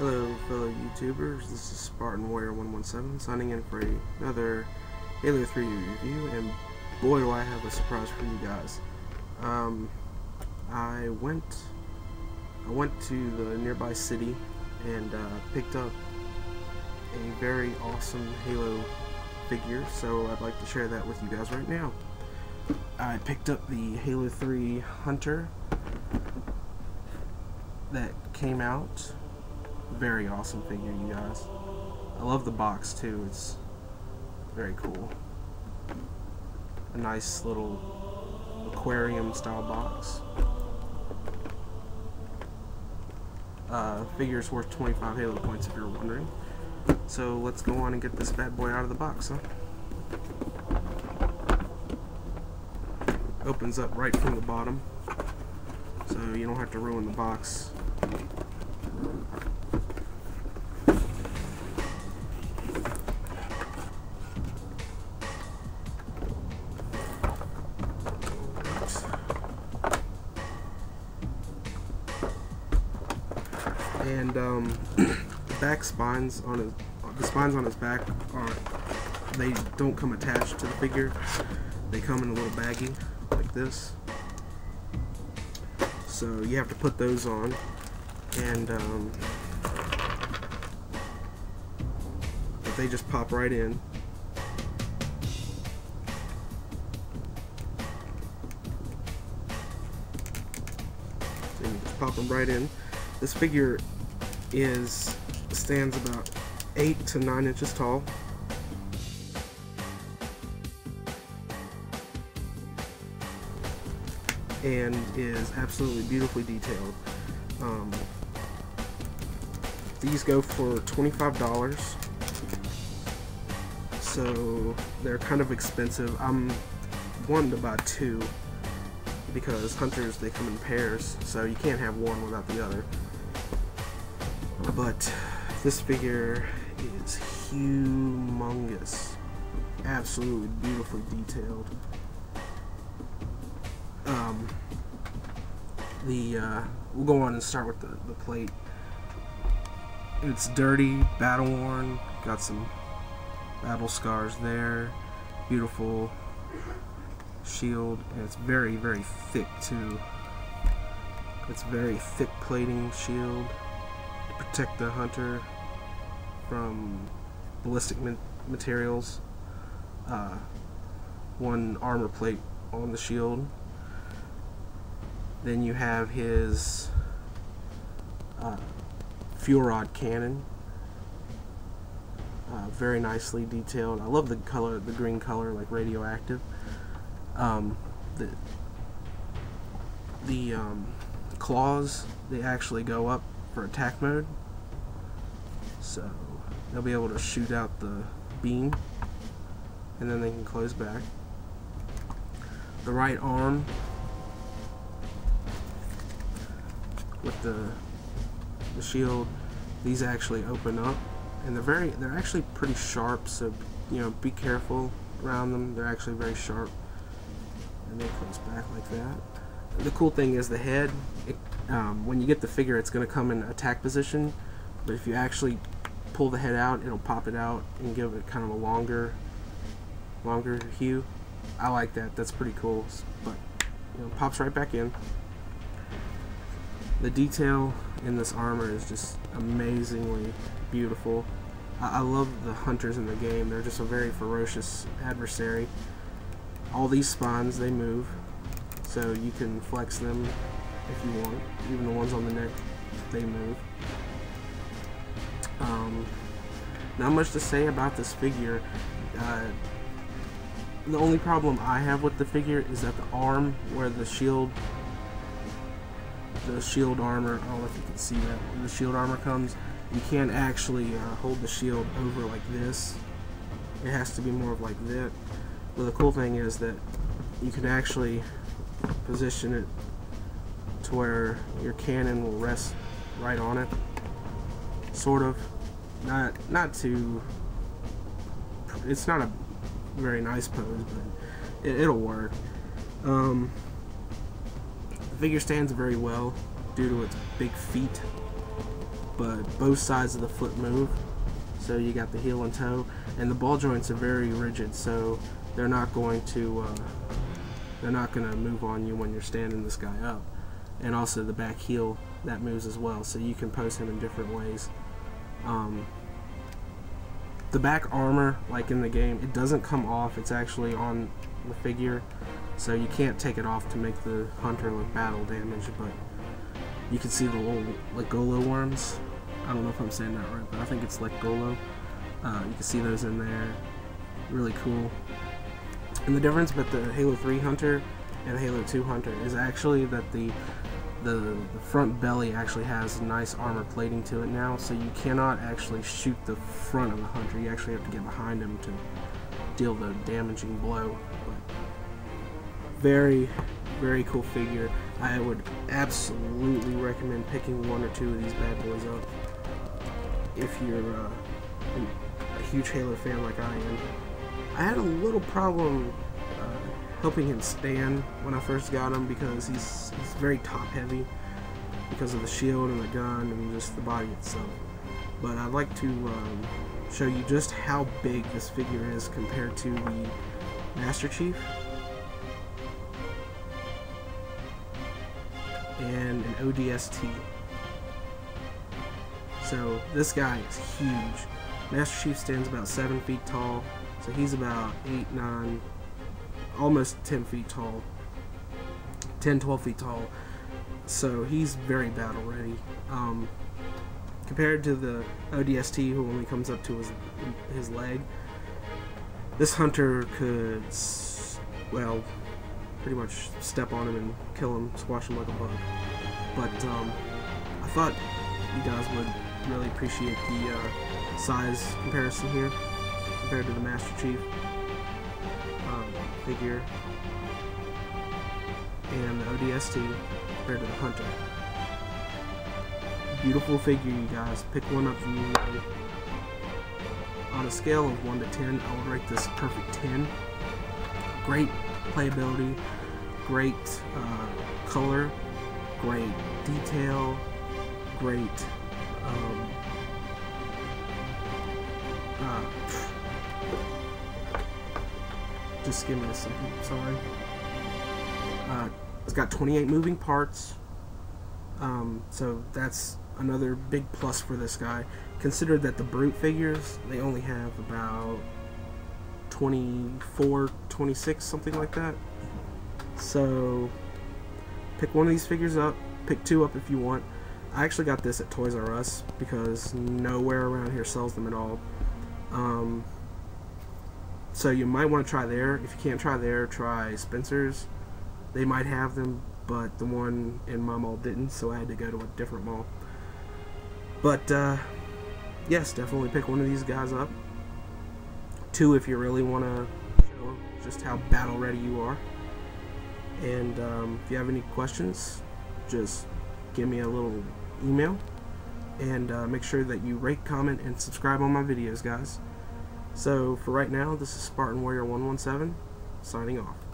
Hello fellow YouTubers, this is Spartan Warrior 117 signing in for another Halo 3 review and boy do I have a surprise for you guys. Um, I went I went to the nearby city and uh, picked up a very awesome Halo figure so I'd like to share that with you guys right now. I picked up the Halo 3 Hunter that came out very awesome figure, you guys. I love the box too. It's very cool. A nice little aquarium style box. Uh, figure's worth 25 Halo points if you're wondering. So let's go on and get this bad boy out of the box, huh? Opens up right from the bottom, so you don't have to ruin the box and um, the back spines on his the spines on his back are they don't come attached to the figure. They come in a little baggie like this. So you have to put those on. And um, they just pop right in. You just pop them right in. This figure is stands about eight to nine inches tall. And is absolutely beautifully detailed. Um, these go for $25. So they're kind of expensive. I'm wanting to buy two because hunters they come in pairs so you can't have one without the other but this figure is humongous. Absolutely beautifully detailed. Um, the uh, we'll go on and start with the, the plate. It's dirty battle worn got some battle scars there. Beautiful shield and it's very very thick too. It's very thick plating shield protect the hunter from ballistic ma materials. Uh, one armor plate on the shield. Then you have his uh, fuel rod cannon. Uh, very nicely detailed. I love the color, the green color, like radioactive. Um, the the um, claws, they actually go up for attack mode. So they'll be able to shoot out the beam and then they can close back. The right arm with the the shield, these actually open up and they're very they're actually pretty sharp so you know be careful around them they're actually very sharp and they close back like that the cool thing is the head it, um, when you get the figure it's going to come in attack position but if you actually pull the head out it'll pop it out and give it kind of a longer longer hue. I like that that's pretty cool but you know pops right back in. The detail in this armor is just amazingly beautiful. I, I love the hunters in the game they're just a very ferocious adversary. All these spines they move so you can flex them if you want. Even the ones on the neck, they move. Um, not much to say about this figure. Uh, the only problem I have with the figure is that the arm where the shield the shield armor, I don't know if you can see that, where the shield armor comes, you can't actually uh, hold the shield over like this. It has to be more of like that. But the cool thing is that you can actually position it to where your cannon will rest right on it sort of not not too it's not a very nice pose but it, will work um, the figure stands very well due to its big feet but both sides of the foot move. So you got the heel and toe, and the ball joints are very rigid, so they're not going to uh, they're not going to move on you when you're standing this guy up. And also the back heel that moves as well, so you can pose him in different ways. Um, the back armor, like in the game, it doesn't come off. It's actually on the figure, so you can't take it off to make the hunter look battle damage. But you can see the little like Golo worms. I don't know if I'm saying that right, but I think it's Legolo. Uh, you can see those in there. Really cool. And the difference with the Halo 3 Hunter and Halo 2 Hunter is actually that the the, the front belly actually has nice armor plating to it now, so you cannot actually shoot the front of the Hunter. You actually have to get behind him to deal the damaging blow. But very, very cool figure. I would absolutely recommend picking one or two of these bad boys up if you're uh, a huge Halo fan like I am. I had a little problem helping him stand when I first got him because he's, he's very top heavy because of the shield and the gun and just the body itself. But I'd like to um, show you just how big this figure is compared to the Master Chief. And an ODST. So this guy is huge. Master Chief stands about 7 feet tall, so he's about 8, 9, almost 10 feet tall. 10, 12 feet tall. So he's very battle ready. Um, compared to the ODST, who only comes up to his, his leg, this hunter could, well, pretty much step on him and kill him, squash him like a bug. But um, I thought you guys would really appreciate the uh, size comparison here compared to the Master Chief figure and the ODST compared to the Hunter. Beautiful figure, you guys. Pick one up immediately. On a scale of 1 to 10, I would rate this perfect 10. Great playability, great uh, color, great detail, great um, uh, just give me a second, sorry. Uh, it's got 28 moving parts, um, so that's another big plus for this guy. Consider that the Brute figures, they only have about 24, 26, something like that. So, pick one of these figures up, pick two up if you want. I actually got this at Toys R Us because nowhere around here sells them at all. Um, so you might want to try there. If you can't try there, try Spencer's. They might have them, but the one in my mall didn't, so I had to go to a different mall. But uh, yes, definitely pick one of these guys up. Two if you really want to show just how battle ready you are. And um, if you have any questions, just give me a little email and uh, make sure that you rate, comment, and subscribe on my videos, guys. So for right now, this is Spartan Warrior 117 signing off.